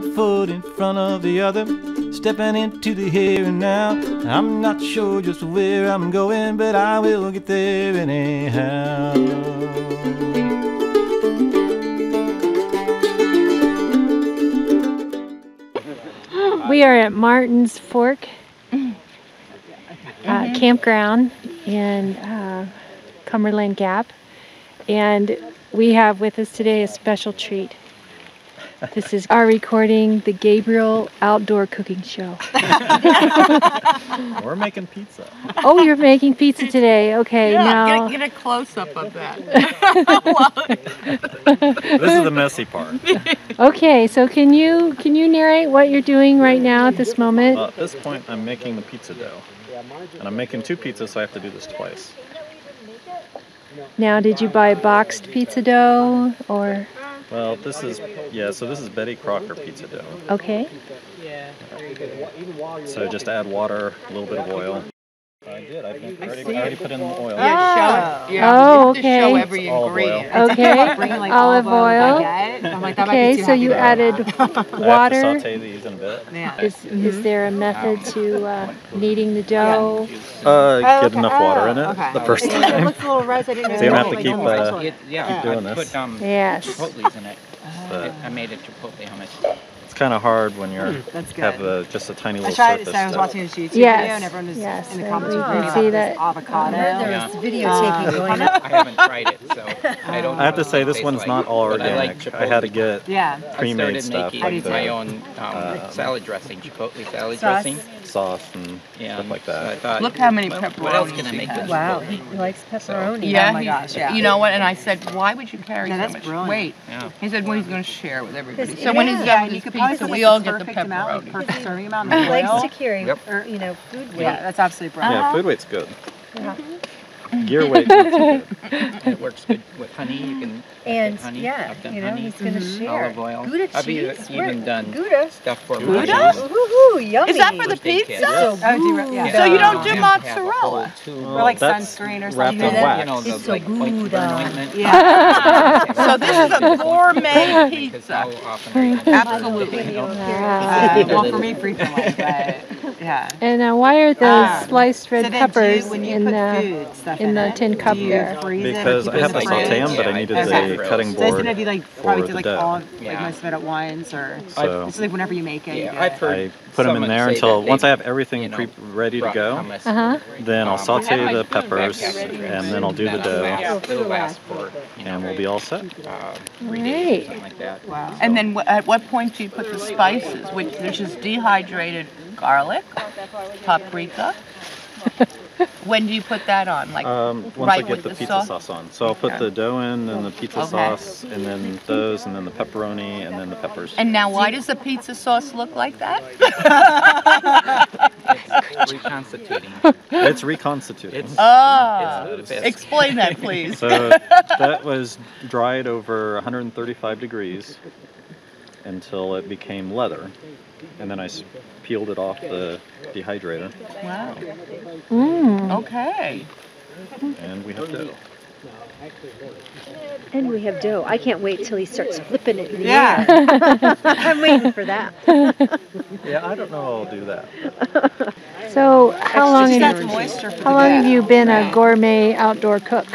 one foot in front of the other, stepping into the here and now. I'm not sure just where I'm going, but I will get there anyhow. We are at Martin's Fork uh, Campground in uh, Cumberland Gap, and we have with us today a special treat. This is our recording, the Gabriel Outdoor Cooking Show. We're making pizza. Oh, you're making pizza today. Okay, Yeah, now get, a, get a close up of that. This is the messy part. okay. So can you can you narrate what you're doing right now at this moment? Well, at this point, I'm making the pizza dough. And I'm making two pizzas, so I have to do this twice. Now, did you buy boxed pizza dough or Well, this is, yeah, so this is Betty Crocker pizza dough. okay? Yeah. So just add water, a little bit of oil. I did, I already, I already put in the oil. Yeah, show it. Yeah, Oh, you have to show okay. every Olive oil. ingredient. Okay, Bring, like, olive oil. baguette. I'm like, that might be Okay, too so you happy. added I have to water. saute these in a bit. Yeah. Is, is there a method to uh, kneading the dough? Uh, get okay. enough water in it Oh, okay. the first time. It time. looks a little red. I didn't So you're gonna have to keep, uh. It, yeah, Keep doing I this. put um, Yes. chipotles in it. But I made a chipotle hummus. It's kind of hard when you're That's have a, just a tiny I little tried. surface. So I was to- watching this YouTube Yes, video, and everyone was yes, in the comments you was can reading see about that- this avocado. Yeah. videotaping going on. I haven't tried it, so I don't. I have to say this one's like, not all but I like organic. I had to get Yeah. I pre-made started stuff making like my own um, um, salad dressing, chipotle salad Sauce. dressing. Sauce and Yeah, stuff like so I thought, Look how many well, What else can I make with Wow, he likes pepperoni. Yeah, Oh my gosh, yeah. You know what? And I said, why would you carry No, so much brilliant. weight? Yeah. He said, well, he's going to share with everybody. Because So when he's yeah, done and you with his pizza, we all get the perfect amount, pepperoni. perfect serving amount. He likes to carry, Yep. or, you know, food weight. Yeah, that's absolutely brilliant. Yeah, food weight's good. Gear weight not so. It works good with honey. You can And get honey. yeah, I've done you know, honey, he's gonna Mhm. share. olive oil. Gouda I've even, cheese? even Where- done Gouda? stuff for Gouda? Woohoo, yummy. Is that for the pizza? So Oh, do you re- yeah. So you don't do to have a mozzarella? whole tube Or like Oh, That's sunscreen or wrapped something. in wax. You know, the It's so like white good. burn ointment. Yeah. So this is a gourmet pizza. how often are you- Absolutely. You know, Uh, well, for me, frequently, but yeah. And uh, why are those Ah. sliced red so then do peppers you, when you in put the? food stuff in in, the tin cup do you there? freeze it Because I have in to the saute them, but I Yeah, needed I the did. cutting So isn't board it you like probably for do like dough. all like Yeah. most of it at once or So it's like whenever you make it. Yeah, do I've heard I put them in there until once I have everything you know, pre ready to go. Uh huh. Then I'll Um, saute the peppers, and then I'll do the dough, last- It'll last for, you know, and we'll be all set. three Right. days, something like that. Wow. And then at what point do you put the spices, which which is dehydrated garlic, paprika? When do you put that on? Like Um, once right I with get the the pizza sauce? sauce on, so I'll put Okay. the dough in, and the pizza Okay. sauce, and then those, and then the pepperoni, and then the peppers. And now, why does the pizza sauce look like that? It's reconstituting. It's reconstituting. It's, Ah, it's explain that, please. So that was dried over 135 degrees until it became leather, and then I peeled it off the dehydrator, Wow. Mm. Okay. and we have dough. And we have dough. I can't wait till he starts flipping it in the Yeah. air. I'm waiting for that. Yeah, I don't know how I'll do that. So how long have you, how long have you been a gourmet outdoor cook?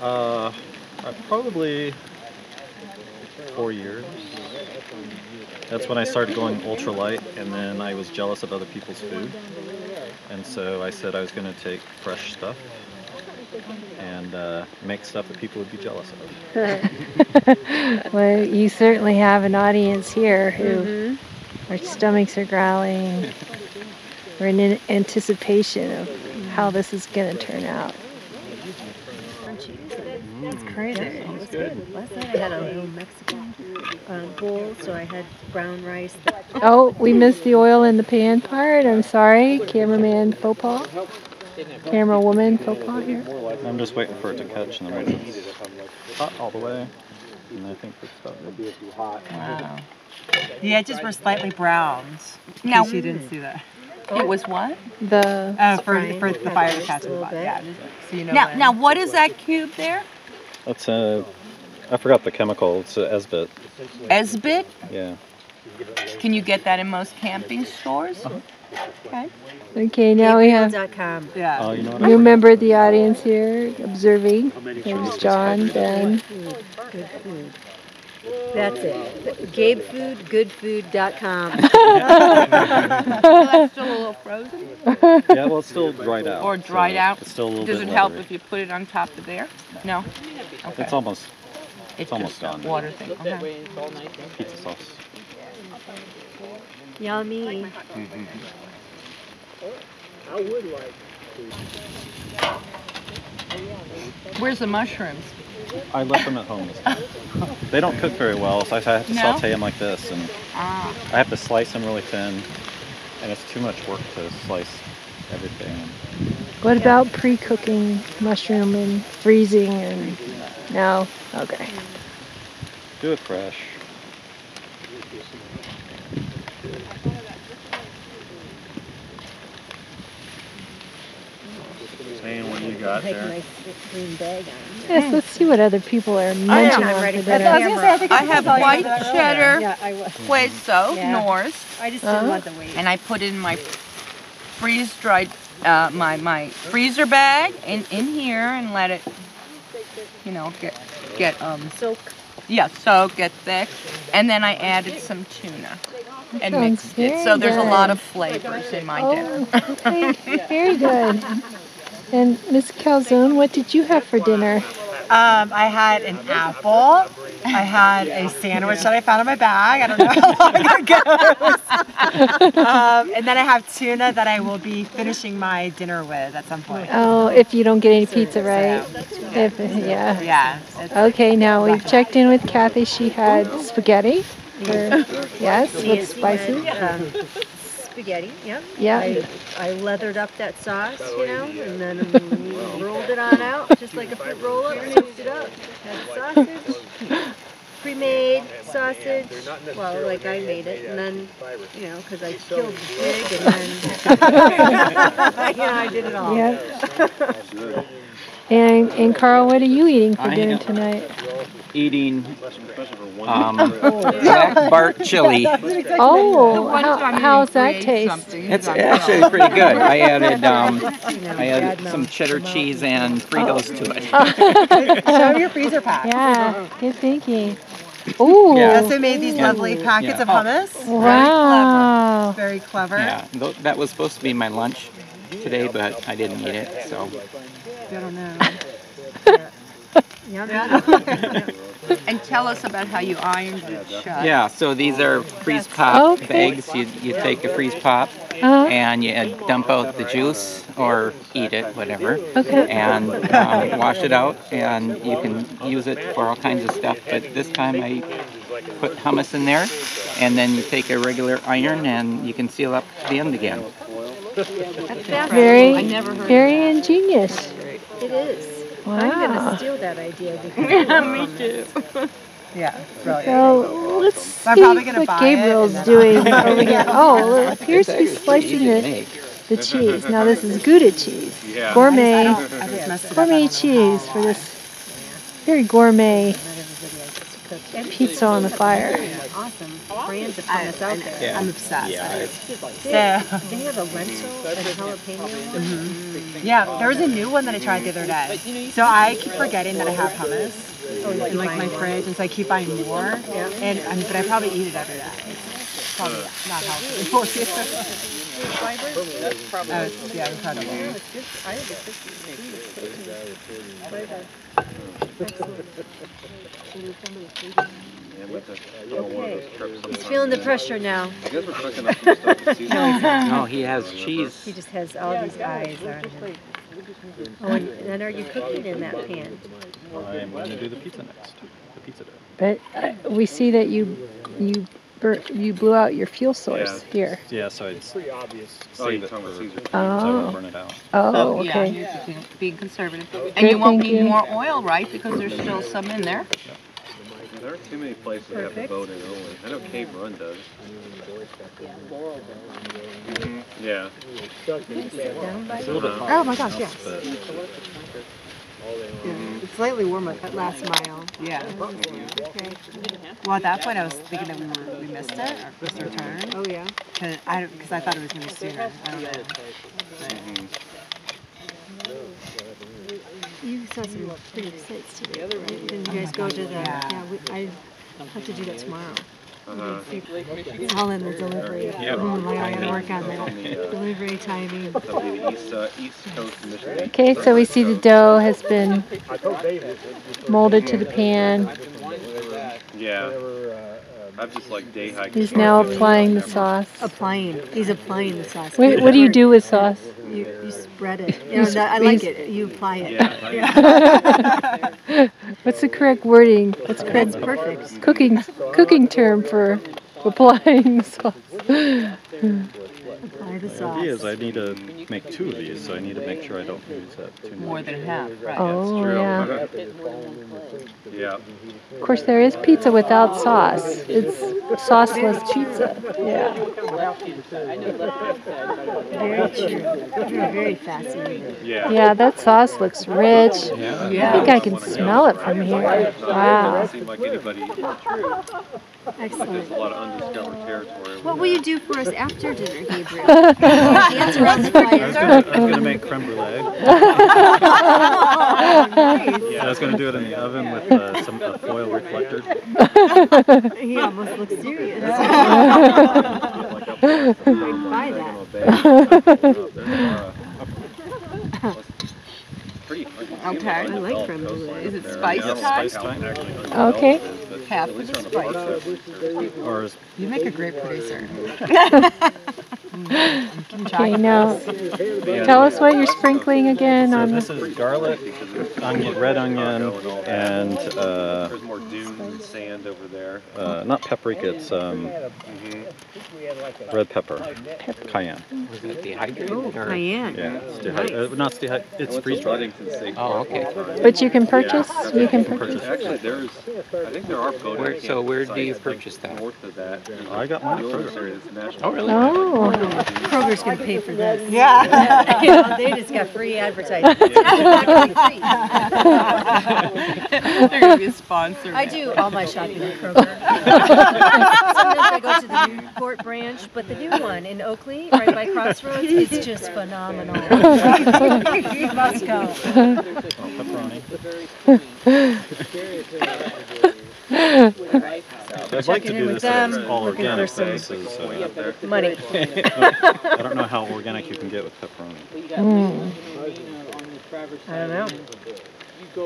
Uh, probably four years. That's when I started going ultralight, and then I was jealous of other people's food, and so I said I was going to take fresh stuff and uh, make stuff that people would be jealous of. Well, you certainly have an audience here who Mm-hmm. our stomachs are growling. We're in anticipation of how this is going to turn out. That's crazy. It was good. Last night I had a little Mexican um, bowl, so I had brown rice. Oh, we missed the oil in the pan part. I'm sorry, cameraman faux pas. Camera woman faux pas here. I'm just waiting for it to catch, and then right it's hot all the way, and I think it's about good. Wow. The edges were slightly browned. In Now- case you didn't see that. It was what? The Uh, for for the the fire to peppers catch in the bottom. Yeah. So you know. Now, when- now, what is that cube there? That's a, I forgot the chemical. It's a Esbit. Esbit? Yeah. Can you get that in most camping stores? Okay. Okay, now we have Gabriel.com. Yeah. Oh, you know new member of the audience here observing. There's John, Ben. Good food. That's it. GabeFood, So still a little frozen? yeah, well, it's still dried out. Or dried so out? It's still a little Does bit it help if you put it on top of there? No? Okay. It's almost It's almost just a done. water thing. Okay. pizza sauce. Yummy. Where's the mushrooms? I left them at home they don't cook very well, so I have to No? saute them like this, and Ah, I have to slice them really thin, and it's too much work to slice everything. What about pre-cooking mushroom and freezing and no? Okay. Do it fresh. Saying what you got there. nice green bag on. Yes, let's see what other people are munching I'm on ready for for dinner. that. I have white cheddar Yeah, queso, Yeah. Norse, I just Uh-huh. want the weight. and I put in my freeze dried, uh, my my freezer bag in in here and let it, you know, get get um Soak. yeah soak, get thick, and then I added some tuna and Sounds mixed it. So very there's a lot of flavors in my dinner. Oh, okay. Very good. And Miss Calzone, what did you have for dinner? Um, I had an apple. I had a sandwich that I found in my bag. I don't know how long ago. um, and then I have tuna that I will be finishing my dinner with at some point. Oh, if you don't get any pizza, right? If, yeah. Yeah. Okay, now we've checked in with Kathy. She had spaghetti. For, yes, with Nancy spices. had, um, Spaghetti, yep. Yeah. I, I leathered up that sauce, you know, and then um, rolled it on out, just like a fruit roll up, souped it up. Had sausage, pre-made sausage, well, like I made it, and then, you know, because I killed the pig, and then, you know, I did it all. Yep. And, and Carl, what are you eating for dinner tonight? Eating um, Black Bart chili. Oh, how, how's that taste? It's actually pretty good. I added um, I added some cheddar cheese and Fritos to it. Show your freezer pack. Yeah, good thinking. Ooh, I also made these lovely packets Yeah. of hummus. wow. Very clever. Yeah, that was supposed to be my lunch today, but I didn't eat it. So I don't know. Yummy. And tell us about how you ironed it shut. yeah, so these are freeze pop Okay. bags. You you take a freeze pop Uh, and you dump out the juice or eat it, whatever. okay. and um, wash it out and you can use it for all kinds of stuff but this time I put hummus in there and then you take a regular iron and you can seal up the end again Very, I never heard very ingenious. It is. I'm gonna steal that idea because Me too. Yeah, brilliant. So let's see I'm probably gonna what buy Gabriel's and doing over here. Oh, look, here's It's he's actually slicing easy the, the cheese. Now this is Gouda cheese. Yeah. Gourmet, I just messed it up. gourmet cheese for this very gourmet pizza on the fire. awesome brands of hummus out there. Yeah. I'm obsessed. Yeah, So, They have a lentil and a jalapeno one. Mm-hmm. yeah, there was a new one that I tried the other day. So I keep forgetting that I have hummus Oh, in like my fridge, and so I keep buying more. Yeah. And, and but I probably eat it every day. It's probably not healthy. for you. oh, it's, yeah, incredible. I have a crispy Okay. He's feeling the pressure now. You guys were cooking up some stuff in season. no he has cheese He just has all these eyes on him. Oh, and then are you cooking in that pan? I'm going to do the pizza next. The pizza dough. But uh, we see that you you bur- you blew out your fuel source Yeah. here. Yeah, so I'd save Oh, you're it talking about for, Caesar. I Oh, won't burn it out. oh, oh Yeah, okay. you're being- being conservative. And you won't need thinking. more oil, right? Because there's still some in there. There are too many places that have the Perfect. boat in only. I know Cave Run does. Mm-hmm. Yeah. Down by It's a little bit Oh my gosh, yeah. But slightly warmer at last mile. Yeah. Okay. Well, at that point, I was thinking that we were, we missed it, our turn. Oh, yeah. Cause I, cause I thought it was gonna be sooner. I don't know. You saw some pretty sights today, right? Didn't you guys go to the, yeah, we, I have to do that tomorrow. It's all in the delivery. Yeah. Mm, like I gotta work on that, On the, delivery timing. That'll be the east, east coast Michigan. Okay, so we see the dough has been molded to the pan. Yeah. I'm just like day hiking. He's now applying the sauce. Applying, he's applying the sauce. What, what do you do with sauce? You, you spread it. You know, that, I like it. You apply it. Yeah. I- What's the correct wording? What's the correct That's perfect. cooking cooking term for applying the sauce? Apply the The idea is. I need to make two of these, so I need to make sure I don't use that too much. More than half, right? Oh true. yeah. Yeah. Of course, there is pizza without sauce. It's sauceless pizza. Yeah. Very true. You're very fascinating. Yeah. Yeah, that sauce looks rich. Yeah. I think I can smell it from here. Wow. Doesn't seem like anybody, Excellent. there's a lot of undiscovered territory. What will you do for us after dinner, Gabriel? Dance around the I was, gonna, I was gonna make creme brulee. Yeah, I was gonna do it in the oven with uh, some a foil reflector. He almost looks serious. Like up there, Buy that. Pretty Okay. I like creme brulee. Is it spice Yeah, time? spice time. Okay. Half of the spice. Or is, You make a great producer. Okay, now tell us what you're sprinkling again so on this the. is garlic, onion, red onion, and uh, There's more dune and sand over there. uh, not paprika. It's um, red pepper, cayenne. Was it dehydrated? Cayenne. Yeah, it's dehy- uh, not dehy- It's freeze dried. Ludington State Oh, okay. But you can purchase. You can purchase. Actually, there's, I think there are boating Where- so where do you sites, like, purchase that? North of that. I got mine at Wilderness Kroger. area that's national. Oh, really? Oh. Kroger's gonna pay for this. Yeah. They just got free advertising. It's practically free. They're gonna be a sponsor. I do all my shopping at Kroger. Sometimes I go to the Newport branch, but the new one in Oakley, right by Crossroads, is just phenomenal. You must go. Pepperoni. I'd like to do with this as them, all looking for organic, some- but this is. Uh, Money. I don't know how organic you can get with pepperoni. Mm. I don't know.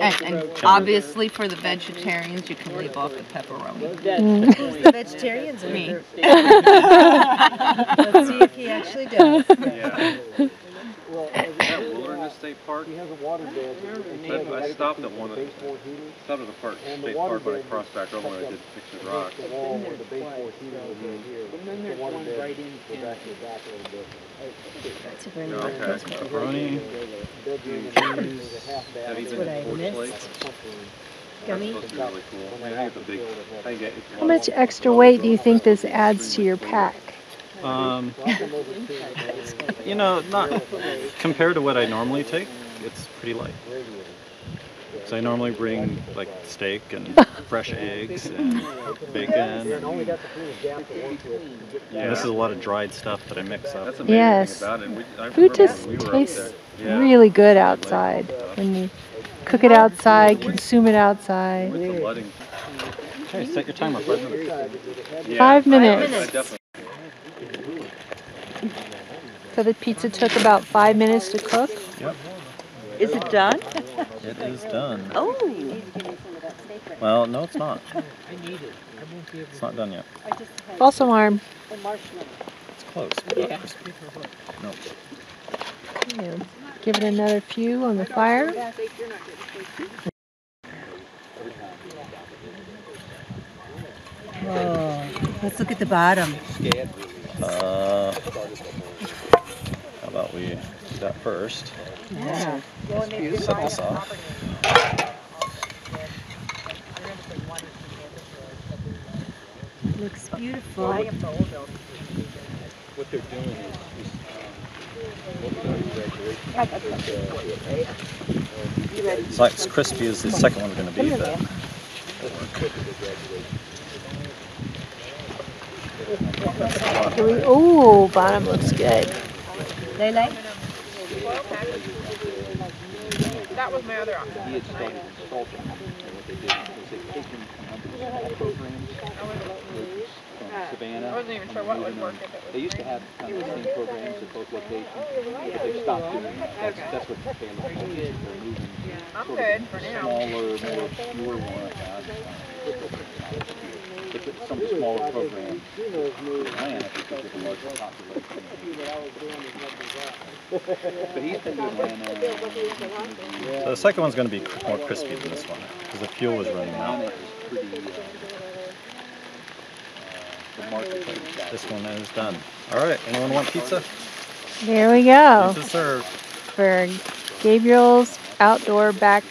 And, and obviously for the vegetarians, you can leave off the pepperoni. Mm. Who's the vegetarians in the Me. Let's see if he actually does. Yeah. That Wilderness State Park. I, I stopped at one of the, stopped at the park, state park, but I crossed back over and I did Pictured Rocks. That's a very Yeah, nice okay. Pepperoni. Have you been what I to Torch missed. Lake? Gummy. That's supposed to be really cool. I mean, I think it's a big, I think it- it's How much extra weight do you think this adds to your pack? Um, you know, not compared to what I normally take, it's pretty light. So I normally bring like steak and fresh eggs and bacon. And, and this is a lot of dried stuff that I mix up. That's amazing Yes. thing about it. We, I Food just we tastes. Yeah. really good outside when you cook it outside, consume it outside. With the Ludding. Okay, set your timer. Five minutes. Yeah. Five I minutes. Definitely. So the pizza took about five minutes to cook. Yep. Is it done? It is done. Oh. Well, no, it's not. It's not done yet. False alarm. It's close. But not crispy. No. Yeah. Give it another few on the fire. Oh, let's look at the bottom. Uh, how about we do that first? Yeah. Set this off. Looks beautiful. What they're doing is, is uh, It's not as crispy as the second one's going to be, but Oh, bottom looks good. Lele? That was my other option. He had started consulting, and what they did was they've taken a number of small programs from Savannah. I wasn't even sure what would work if it was. They used to have kind of the same programs at both locations, but they've stopped doing that. That's, that's what Taylor told us, they're moving I'm sort good of for now. smaller, more pure one. But the- some of the smaller programs, Atlanta, because of the larger population. But he's been to Atlanta. so the second one's going to be more crispy than this one because the fuel was running out. Atlanta is pretty, uh, uh, the market rate is This one is done. All right, anyone want pizza? There we go Pizza served. for Gabriel's outdoor back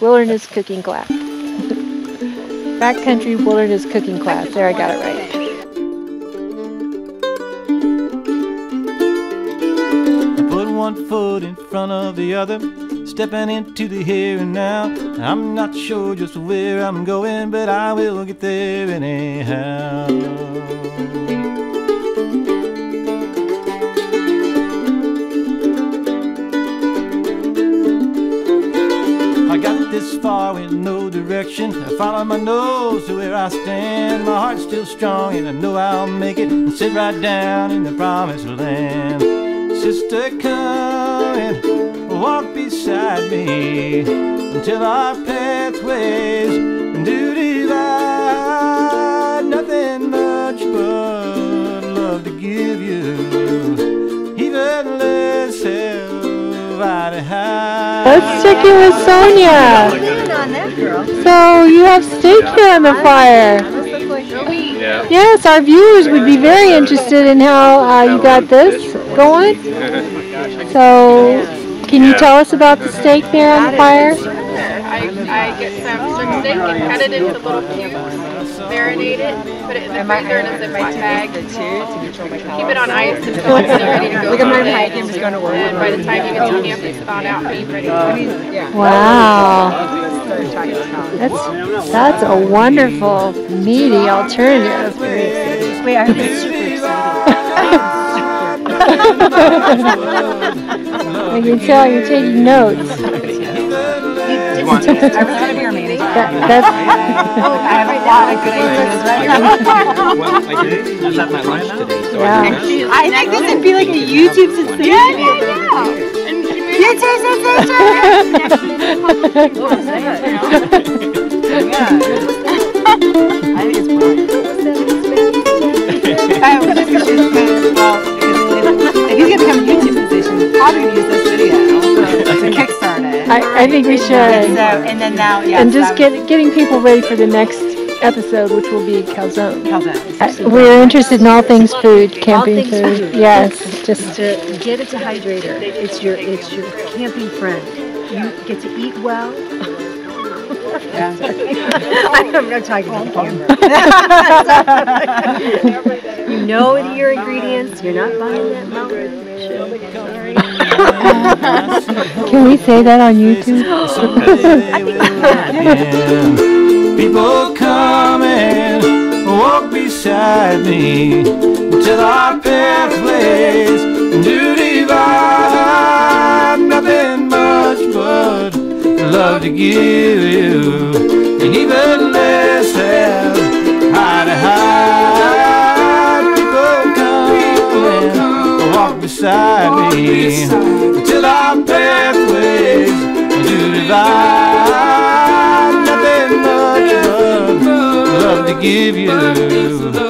wilderness cooking class. Backcountry wilderness cooking class. There, I got it right. One foot in front of the other, stepping into the here and now. I'm not sure just where I'm going, but I will get there anyhow. I got this far with no direction. I follow my nose to where I stand. My heart's still strong, and I know I'll make it and sit right down in the promised land. Sister, come and walk beside me until our pathways Let's check in with Sonia. Lean on that girl. So you have steak here on the fire. This looks like Yeah. Yes, our viewers would be very interested in how uh, you got this going. So, can you tell us about the steak there on the fire? I, I get some steak and cut it into little cubes, marinate it, put it in the freezer in a Ziploc bag, keep it on ice until it's ready to go. Look at my from mic, there. I'm just going to work. And by the time you get to camp, it's thawed out and be ready. Wow. That's that's a wonderful meaty alternative. Wait, I hope it's super I can tell you're taking notes. I was going to be your manager. That, that's I have a lot of good ideas right now. Well, I did, I was at my lunch today, so Yeah. I did I think this would be like a YouTube sensation. Yeah, I think it's brilliant. I was just gonna say, well, if if he's gonna become a YouTube sensation, we'll probably I, I think we should. And so, and then now, yeah. And just get, getting people ready for the next episode, which will be calzone. Calzone. Uh, We're interested in all things food, camping things food. food. Yes, just to get it to hydrator. It's your it's your camping friend. You get to eat well. I'm, I'm talking to the camera. you know your ingredients. You're not buying that mountain. Sorry. can we say that on YouTube? People come and walk beside me till our pathways do divide. Nothing much but love to give me till our pathways do divide. Nothing much but love to give you.